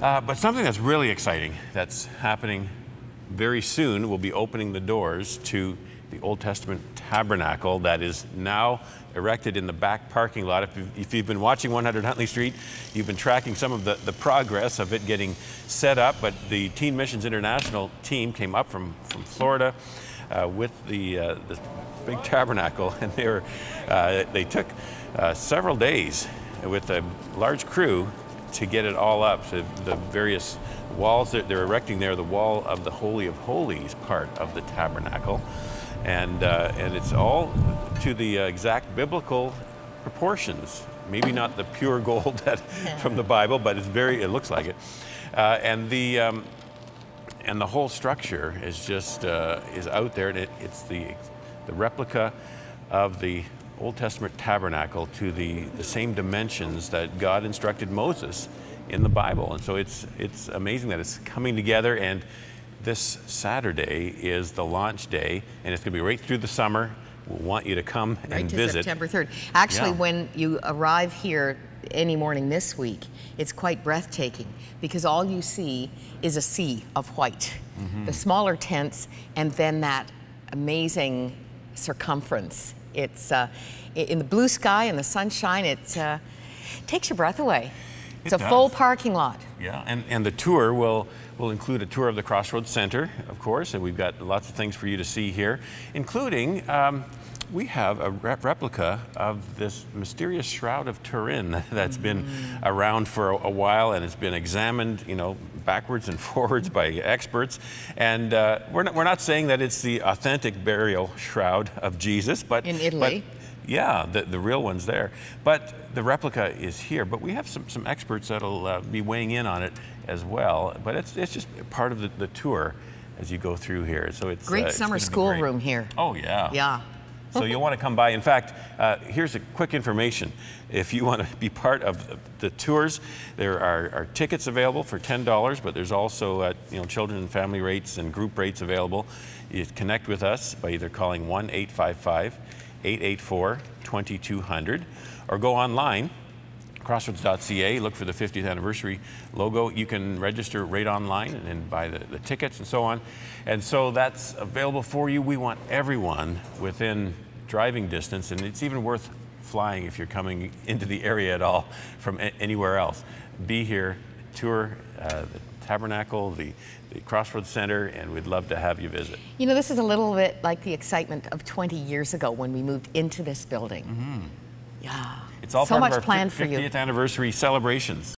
Uh, but something that's really exciting that's happening very soon will be opening the doors to the Old Testament tabernacle that is now erected in the back parking lot. If you've, if you've been watching 100 Huntley Street, you've been tracking some of the, the progress of it getting set up. But the Teen Missions International team came up from, from Florida uh, with the, uh, the big tabernacle, and they, were, uh, they took uh, several days with a large crew to get it all up. So the various walls that they're erecting there, the wall of the Holy of Holies part of the tabernacle. And, uh, and it's all to the exact biblical proportions. Maybe not the pure gold that, from the Bible, but it's very, it looks like it. Uh, and the, um, and the whole structure is just uh, is out there, and it, it's the the replica of the Old Testament tabernacle to the, the same dimensions that God instructed Moses in the Bible. And so it's it's amazing that it's coming together and this Saturday is the launch day and it's going to be right through the summer. We'll want you to come right and to visit. September 3rd. Actually, Yeah. when you arrive here any morning this week, it's quite breathtaking because all you see is a sea of white. Mm-hmm. The smaller tents, and then that amazing circumference. It's uh, in the blue sky and the sunshine. It uh, takes your breath away. It's It a full parking lot. Yeah, and, and the tour will, will include a tour of the Crossroads Center, of course, and we've got lots of things for you to see here, including um, we have a rep- replica of this mysterious Shroud of Turin that's been around for a, a while and it's been examined, you know, backwards and forwards by experts. And uh, we're, not, we're not saying that it's the authentic burial shroud of Jesus, but In but- Italy. yeah, the, the real one's there. But the replica is here. But we have some, some experts that'll uh, be weighing in on it as well. But it's, it's just part of the, the tour as you go through here. So it's Great uh, summer gonna school great. room here. Oh, yeah. Yeah. So you'll want to come by. In fact, uh, here's a quick information. If you want to be part of the tours, there are, are tickets available for $10, but there's also uh, you know children and family rates and group rates available. You connect with us by either calling 1-855-884-2200 or go online crossroads.ca, look for the 50th anniversary logo. You can register right online and, and buy the, the tickets and so on. And so that's available for you. We want everyone within driving distance, and it's even worth flying if you're coming into the area at all from anywhere else. Be here, tour uh, the tabernacle, the, the Crossroads Center, and we'd love to have you visit. You know, this is a little bit like the excitement of 20 years ago when we moved into this building. Yeah. It's all so part much of our planned for you. 50th anniversary celebrations.